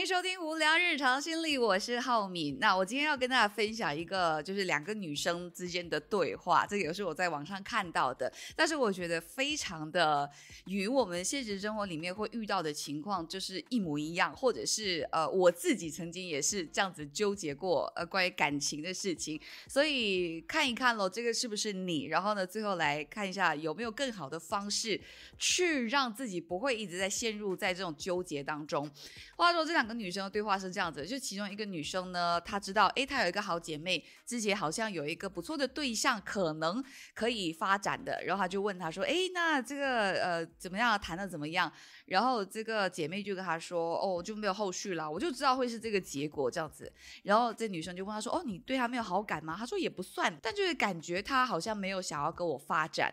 迎收听《无聊日常心理》，我是浩敏。那我今天要跟大家分享一个，就是两个女生之间的对话，这也是我在网上看到的，但是我觉得非常的与我们现实生活里面会遇到的情况就是一模一样，或者是呃我自己曾经也是这样子纠结过呃关于感情的事情，所以看一看喽，这个是不是你？然后呢，最后来看一下有没有更好的方式去让自己不会一直在陷入在这种纠结当中。话说这两。两个女生的对话是这样子，就其中一个女生呢，她知道，哎，她有一个好姐妹，之前好像有一个不错的对象，可能可以发展的，然后她就问她说，哎，那这个呃怎么样，谈的怎么样？然后这个姐妹就跟她说，哦，就没有后续了，我就知道会是这个结果这样子。然后这女生就问她说，哦，你对她没有好感吗？她说也不算，但就是感觉她好像没有想要跟我发展。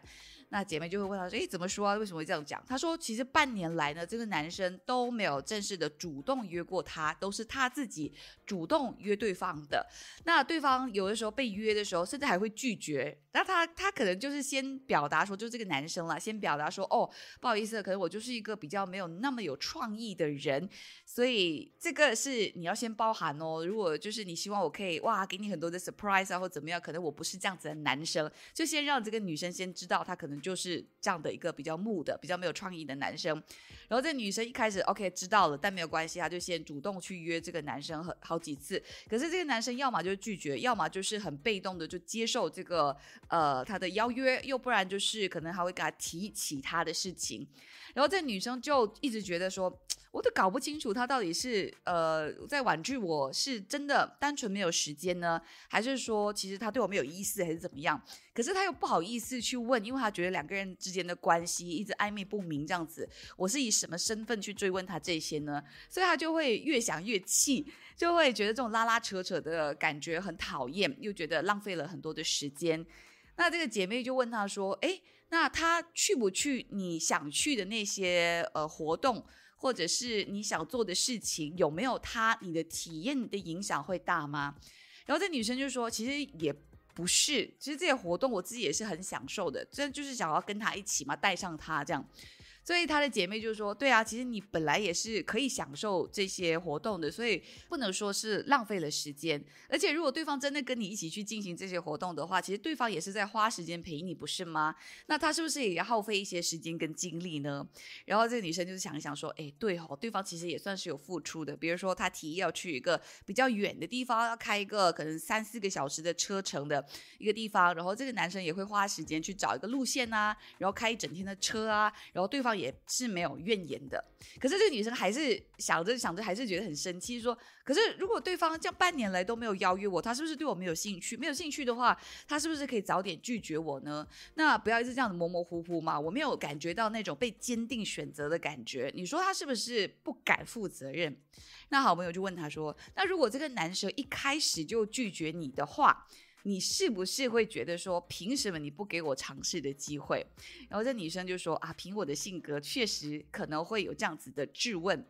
那姐妹就会问她说，哎，怎么说啊？为什么会这样讲？她说，其实半年来呢，这个男生都没有正式的主动约。过她都是他自己主动约对方的，那对方有的时候被约的时候，甚至还会拒绝。那他他可能就是先表达说，就这个男生啦，先表达说，哦，不好意思，可能我就是一个比较没有那么有创意的人，所以这个是你要先包含哦。如果就是你希望我可以哇，给你很多的 surprise 啊，或怎么样，可能我不是这样子的男生，就先让这个女生先知道，他可能就是这样的一个比较木的、比较没有创意的男生。然后这女生一开始 OK 知道了，但没有关系，她就先主动去约这个男生很好几次。可是这个男生要么就是拒绝，要么就是很被动的就接受这个。呃，他的邀约，又不然就是可能还会给他提起他的事情，然后这女生就一直觉得说，我都搞不清楚他到底是呃在婉拒我是真的单纯没有时间呢，还是说其实他对我没有意思，还是怎么样？可是他又不好意思去问，因为他觉得两个人之间的关系一直暧昧不明这样子，我是以什么身份去追问他这些呢？所以他就会越想越气，就会觉得这种拉拉扯扯的感觉很讨厌，又觉得浪费了很多的时间。那这个姐妹就问他说：“哎，那他去不去你想去的那些呃活动，或者是你想做的事情，有没有他你的体验的影响会大吗？”然后这女生就说：“其实也不是，其实这些活动我自己也是很享受的，真就是想要跟他一起嘛，带上他这样。”所以她的姐妹就说：“对啊，其实你本来也是可以享受这些活动的，所以不能说是浪费了时间。而且如果对方真的跟你一起去进行这些活动的话，其实对方也是在花时间陪你，不是吗？那他是不是也要耗费一些时间跟精力呢？”然后这个女生就是想一想说：“哎，对哦，对方其实也算是有付出的。比如说他提议要去一个比较远的地方，要开一个可能三四个小时的车程的一个地方，然后这个男生也会花时间去找一个路线啊，然后开一整天的车啊，然后对方。”也是没有怨言的，可是这个女生还是想着想着，还是觉得很生气，说：“可是如果对方这样半年来都没有邀约我，他是不是对我没有兴趣？没有兴趣的话，他是不是可以早点拒绝我呢？那不要一直这样子模模糊糊嘛，我没有感觉到那种被坚定选择的感觉。你说他是不是不敢负责任？那好朋友就问他说：那如果这个男生一开始就拒绝你的话？”你是不是会觉得说，凭什么你不给我尝试的机会？然后这女生就说啊，凭我的性格，确实可能会有这样子的质问。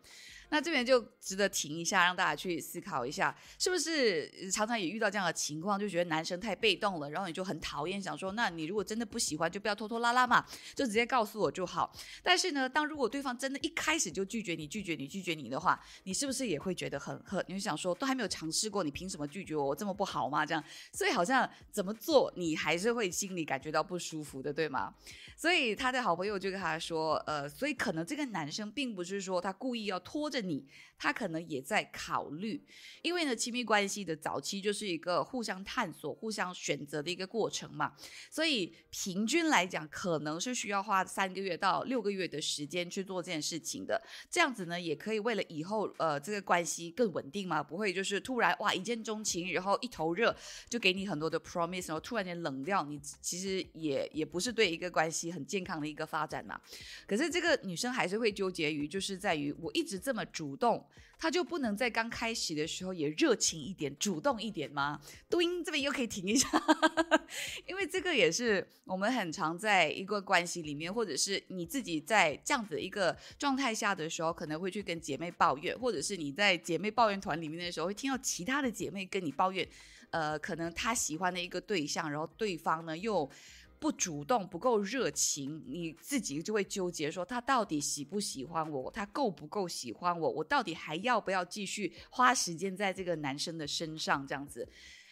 那这边就值得停一下，让大家去思考一下，是不是常常也遇到这样的情况，就觉得男生太被动了，然后你就很讨厌，想说，那你如果真的不喜欢，就不要拖拖拉拉嘛，就直接告诉我就好。但是呢，当如果对方真的一开始就拒绝你、拒绝你、拒绝你的话，你是不是也会觉得很很，你就想说，都还没有尝试过，你凭什么拒绝我？我这么不好吗？这样，所以好像怎么做，你还是会心里感觉到不舒服的，对吗？所以他的好朋友就跟他说，呃，所以可能这个男生并不是说他故意要拖着。你他可能也在考虑，因为呢，亲密关系的早期就是一个互相探索、互相选择的一个过程嘛，所以平均来讲，可能是需要花三个月到六个月的时间去做这件事情的。这样子呢，也可以为了以后呃这个关系更稳定嘛，不会就是突然哇一见钟情，然后一头热就给你很多的 promise，然后突然间冷掉，你其实也也不是对一个关系很健康的一个发展嘛。可是这个女生还是会纠结于，就是在于我一直这么。主动，他就不能在刚开始的时候也热情一点、主动一点吗？嘟音这边又可以停一下，因为这个也是我们很常在一个关系里面，或者是你自己在这样子的一个状态下的时候，可能会去跟姐妹抱怨，或者是你在姐妹抱怨团里面的时候，会听到其他的姐妹跟你抱怨，呃，可能她喜欢的一个对象，然后对方呢又。不主动、不够热情，你自己就会纠结说他到底喜不喜欢我，他够不够喜欢我，我到底还要不要继续花时间在这个男生的身上这样子。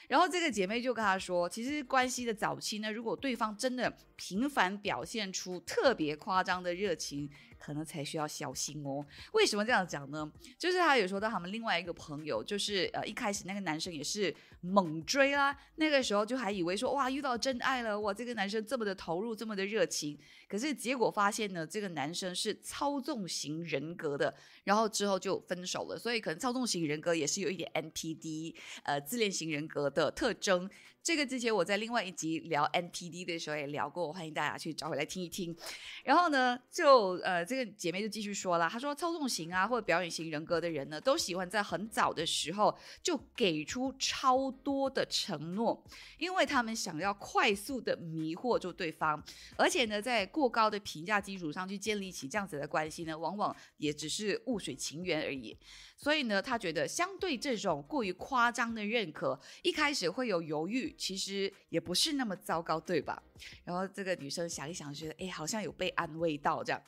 然后这个姐妹就跟他说，其实关系的早期呢，如果对方真的频繁表现出特别夸张的热情。可能才需要小心哦。为什么这样讲呢？就是他有说到他们另外一个朋友，就是呃一开始那个男生也是猛追啦，那个时候就还以为说哇遇到真爱了，哇这个男生这么的投入，这么的热情。可是结果发现呢，这个男生是操纵型人格的，然后之后就分手了。所以可能操纵型人格也是有一点 NPD，呃自恋型人格的特征。这个之前我在另外一集聊 NPD 的时候也聊过，欢迎大家去找回来听一听。然后呢，就呃，这个姐妹就继续说了，她说操纵型啊或者表演型人格的人呢，都喜欢在很早的时候就给出超多的承诺，因为他们想要快速的迷惑住对方，而且呢，在过高的评价基础上去建立起这样子的关系呢，往往也只是雾水情缘而已。所以呢，他觉得相对这种过于夸张的认可，一开始会有犹豫，其实也不是那么糟糕，对吧？然后这个女生想一想，觉得哎，好像有被安慰到这样。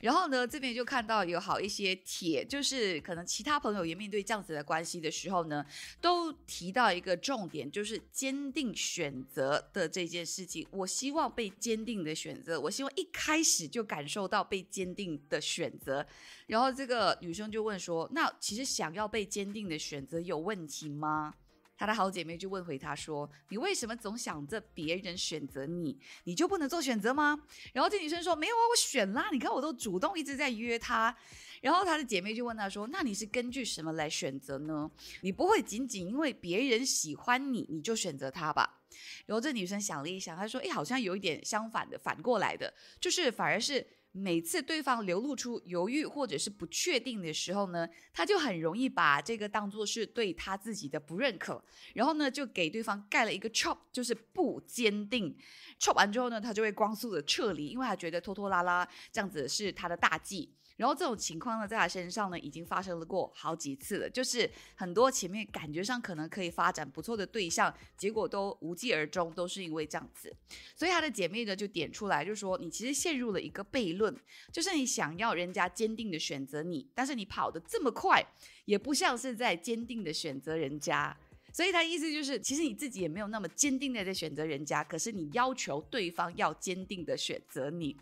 然后呢，这边就看到有好一些帖，就是可能其他朋友也面对这样子的关系的时候呢，都提到一个重点，就是坚定选择的这件事情。我希望被坚定的选择，我希望一开始就感受到被坚定的选择。然后这个女生就问说：“那其实想要被坚定的选择有问题吗？”她的好姐妹就问回她说：“你为什么总想着别人选择你，你就不能做选择吗？”然后这女生说：“没有啊，我选啦！你看我都主动一直在约他。”然后她的姐妹就问她说：“那你是根据什么来选择呢？你不会仅仅因为别人喜欢你，你就选择他吧？”然后这女生想了一想，她说：“哎，好像有一点相反的，反过来的，就是反而是。”每次对方流露出犹豫或者是不确定的时候呢，他就很容易把这个当做是对他自己的不认可，然后呢就给对方盖了一个 chop，就是不坚定。chop 完之后呢，他就会光速的撤离，因为他觉得拖拖拉拉这样子是他的大忌。然后这种情况呢，在他身上呢，已经发生了过好几次了。就是很多前面感觉上可能可以发展不错的对象，结果都无疾而终，都是因为这样子。所以他的姐妹呢，就点出来，就说你其实陷入了一个悖论，就是你想要人家坚定的选择你，但是你跑得这么快，也不像是在坚定的选择人家。所以他意思就是，其实你自己也没有那么坚定的在选择人家，可是你要求对方要坚定的选择你。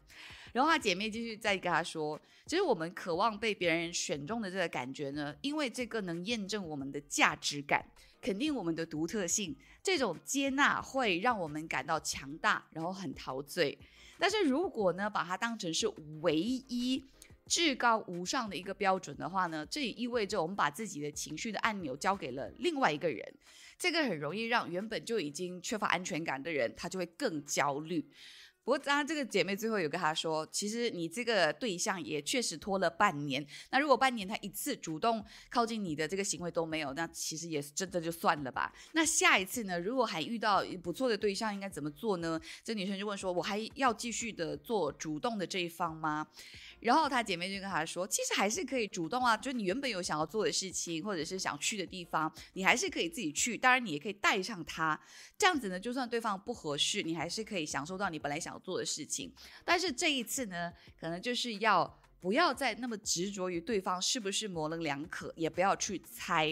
然后他姐妹继续再跟他说，其实我们渴望被别人选中的这个感觉呢，因为这个能验证我们的价值感，肯定我们的独特性，这种接纳会让我们感到强大，然后很陶醉。但是如果呢，把它当成是唯一、至高无上的一个标准的话呢，这也意味着我们把自己的情绪的按钮交给了另外一个人，这个很容易让原本就已经缺乏安全感的人，他就会更焦虑。不过，当然，这个姐妹最后有跟她说，其实你这个对象也确实拖了半年。那如果半年他一次主动靠近你的这个行为都没有，那其实也是真的就算了吧。那下一次呢？如果还遇到不错的对象，应该怎么做呢？这女生就问说：“我还要继续的做主动的这一方吗？”然后她姐妹就跟她说：“其实还是可以主动啊，就你原本有想要做的事情，或者是想去的地方，你还是可以自己去。当然，你也可以带上他，这样子呢，就算对方不合适，你还是可以享受到你本来想要做的事情。但是这一次呢，可能就是要。”不要再那么执着于对方是不是模棱两可，也不要去猜。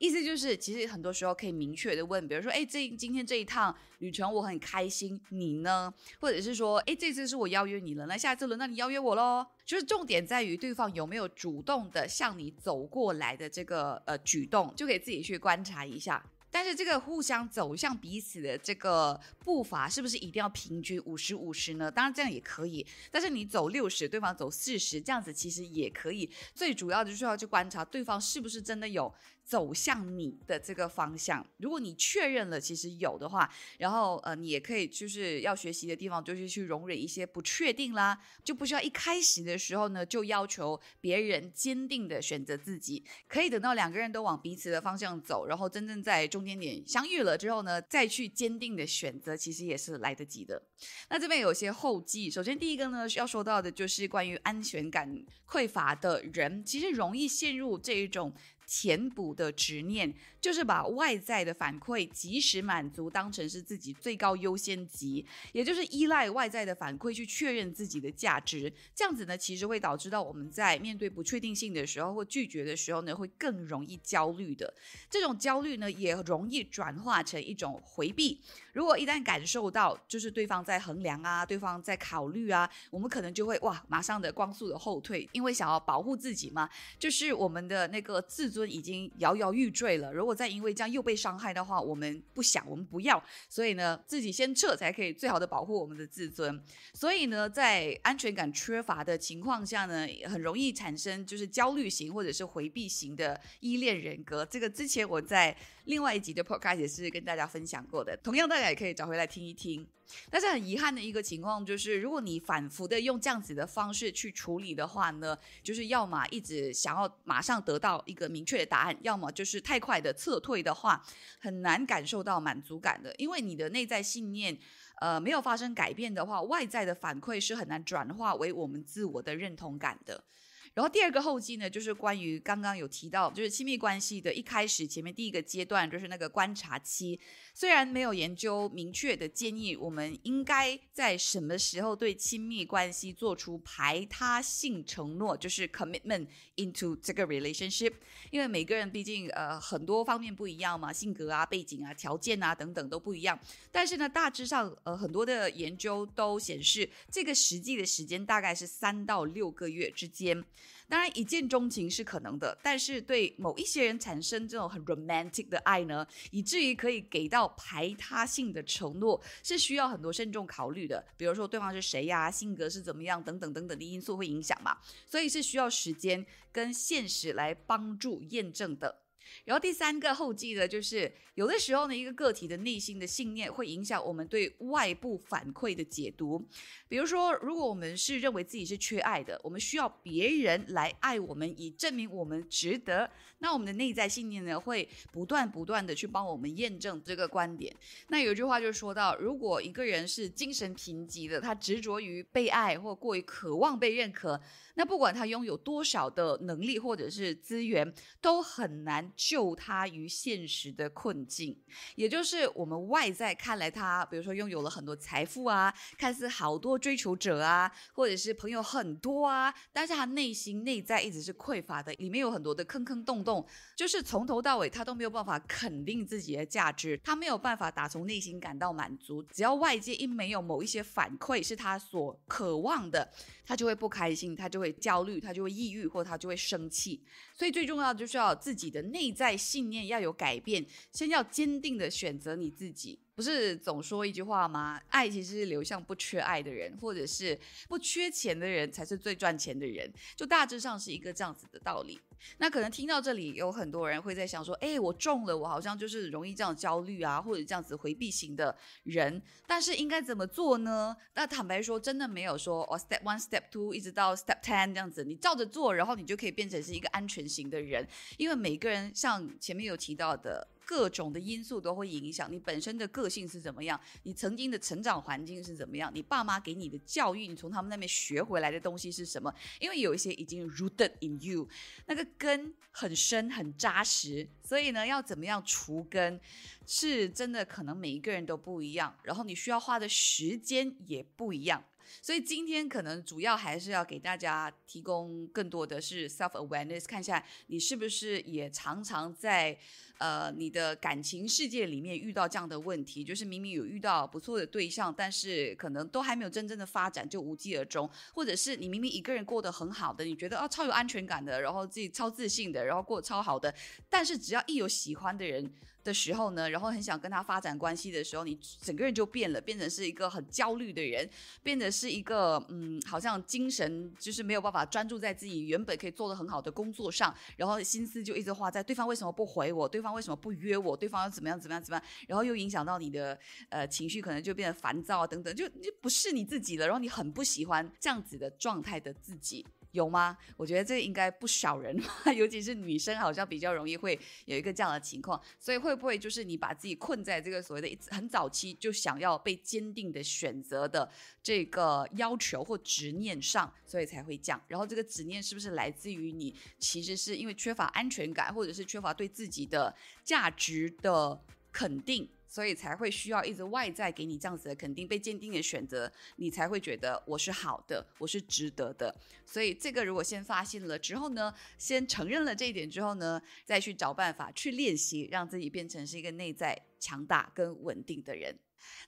意思就是，其实很多时候可以明确的问，比如说，哎，这今天这一趟旅程我很开心，你呢？或者是说，哎，这次是我邀约你了，那下一次轮到你邀约我喽。就是重点在于对方有没有主动的向你走过来的这个呃举动，就可以自己去观察一下。但是这个互相走向彼此的这个步伐，是不是一定要平均五十五十呢？当然这样也可以，但是你走六十，对方走四十，这样子其实也可以。最主要的就是要去观察对方是不是真的有。走向你的这个方向，如果你确认了其实有的话，然后呃，你也可以就是要学习的地方就是去容忍一些不确定啦，就不需要一开始的时候呢就要求别人坚定的选择自己，可以等到两个人都往彼此的方向走，然后真正在中间点相遇了之后呢，再去坚定的选择，其实也是来得及的。那这边有些后记，首先第一个呢需要说到的就是关于安全感匮乏的人，其实容易陷入这一种。填补的执念，就是把外在的反馈及时满足当成是自己最高优先级，也就是依赖外在的反馈去确认自己的价值。这样子呢，其实会导致到我们在面对不确定性的时候或拒绝的时候呢，会更容易焦虑的。这种焦虑呢，也容易转化成一种回避。如果一旦感受到就是对方在衡量啊，对方在考虑啊，我们可能就会哇，马上的光速的后退，因为想要保护自己嘛，就是我们的那个自尊已经摇摇欲坠了。如果再因为这样又被伤害的话，我们不想，我们不要，所以呢，自己先撤才可以最好的保护我们的自尊。所以呢，在安全感缺乏的情况下呢，很容易产生就是焦虑型或者是回避型的依恋人格。这个之前我在另外一集的 podcast 也是跟大家分享过的，同样大家也可以找回来听一听。但是很遗憾的一个情况就是，如果你反复的用这样子的方式去处理的话呢，就是要么一直想要马上得到一个明确的答案，要么就是太快的撤退的话，很难感受到满足感的，因为你的内在信念，呃，没有发生改变的话，外在的反馈是很难转化为我们自我的认同感的。然后第二个后记呢，就是关于刚刚有提到，就是亲密关系的一开始前面第一个阶段，就是那个观察期。虽然没有研究明确的建议，我们应该在什么时候对亲密关系做出排他性承诺，就是 commitment into 这个 relationship。因为每个人毕竟呃很多方面不一样嘛，性格啊、背景啊、条件啊等等都不一样。但是呢，大致上呃很多的研究都显示，这个实际的时间大概是三到六个月之间。当然，一见钟情是可能的，但是对某一些人产生这种很 romantic 的爱呢，以至于可以给到排他性的承诺，是需要很多慎重考虑的。比如说对方是谁呀，性格是怎么样，等等等等的因素会影响嘛，所以是需要时间跟现实来帮助验证的。然后第三个后记呢，就是有的时候呢，一个个体的内心的信念会影响我们对外部反馈的解读。比如说，如果我们是认为自己是缺爱的，我们需要别人来爱我们，以证明我们值得，那我们的内在信念呢，会不断不断的去帮我们验证这个观点。那有一句话就说到，如果一个人是精神贫瘠的，他执着于被爱或过于渴望被认可。那不管他拥有多少的能力或者是资源，都很难救他于现实的困境。也就是我们外在看来，他比如说拥有了很多财富啊，看似好多追求者啊，或者是朋友很多啊，但是他内心内在一直是匮乏的，里面有很多的坑坑洞洞，就是从头到尾他都没有办法肯定自己的价值，他没有办法打从内心感到满足。只要外界一没有某一些反馈是他所渴望的，他就会不开心，他就会。焦虑，他就会抑郁，或他就会生气。所以最重要就是要自己的内在信念要有改变，先要坚定的选择你自己。不是总说一句话吗？爱其实是流向不缺爱的人，或者是不缺钱的人才是最赚钱的人。就大致上是一个这样子的道理。那可能听到这里，有很多人会在想说：“哎，我中了，我好像就是容易这样焦虑啊，或者这样子回避型的人。但是应该怎么做呢？那坦白说，真的没有说哦，step one, step two，一直到 step ten 这样子，你照着做，然后你就可以变成是一个安全型的人。因为每个人像前面有提到的。”各种的因素都会影响你本身的个性是怎么样，你曾经的成长环境是怎么样，你爸妈给你的教育，你从他们那边学回来的东西是什么？因为有一些已经 rooted in you，那个根很深很扎实，所以呢，要怎么样除根，是真的可能每一个人都不一样，然后你需要花的时间也不一样。所以今天可能主要还是要给大家提供更多的是 self awareness，看一下你是不是也常常在呃你的感情世界里面遇到这样的问题，就是明明有遇到不错的对象，但是可能都还没有真正的发展就无疾而终，或者是你明明一个人过得很好的，你觉得啊超有安全感的，然后自己超自信的，然后过得超好的，但是只要一有喜欢的人。的时候呢，然后很想跟他发展关系的时候，你整个人就变了，变成是一个很焦虑的人，变得是一个嗯，好像精神就是没有办法专注在自己原本可以做的很好的工作上，然后心思就一直花在对方为什么不回我，对方为什么不约我，对方要怎么样怎么样怎么样，然后又影响到你的呃情绪，可能就变得烦躁啊等等，就就不是你自己了，然后你很不喜欢这样子的状态的自己。有吗？我觉得这应该不少人，尤其是女生，好像比较容易会有一个这样的情况。所以会不会就是你把自己困在这个所谓的很早期就想要被坚定的选择的这个要求或执念上，所以才会这样？然后这个执念是不是来自于你其实是因为缺乏安全感，或者是缺乏对自己的价值的肯定？所以才会需要一直外在给你这样子的肯定，被坚定的选择，你才会觉得我是好的，我是值得的。所以这个如果先发现了之后呢，先承认了这一点之后呢，再去找办法去练习，让自己变成是一个内在强大跟稳定的人。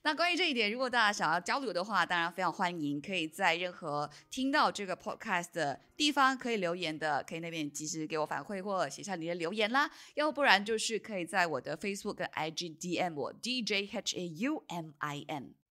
那关于这一点，如果大家想要交流的话，当然非常欢迎，可以在任何听到这个 podcast 的地方可以留言的，可以那边及时给我反馈或写下你的留言啦。要不然就是可以在我的 Facebook 跟 IG DM 我 DJ H A U M I N。